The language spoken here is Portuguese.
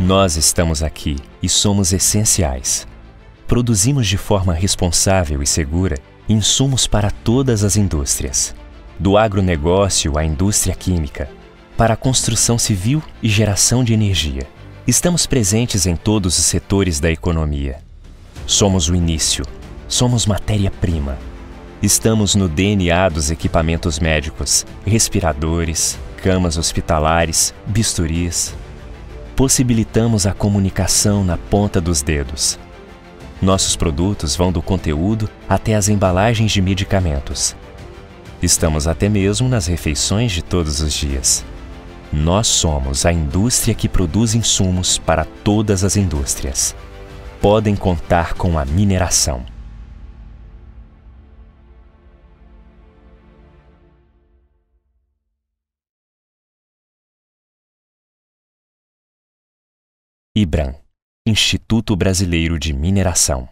Nós estamos aqui e somos essenciais. Produzimos de forma responsável e segura insumos para todas as indústrias, do agronegócio à indústria química, para a construção civil e geração de energia. Estamos presentes em todos os setores da economia. Somos o início, somos matéria-prima. Estamos no DNA dos equipamentos médicos, respiradores, camas hospitalares, bisturis. Possibilitamos a comunicação na ponta dos dedos. Nossos produtos vão do conteúdo até as embalagens de medicamentos. Estamos até mesmo nas refeições de todos os dias. Nós somos a indústria que produz insumos para todas as indústrias. Podem contar com a mineração. IBRAM Instituto Brasileiro de Mineração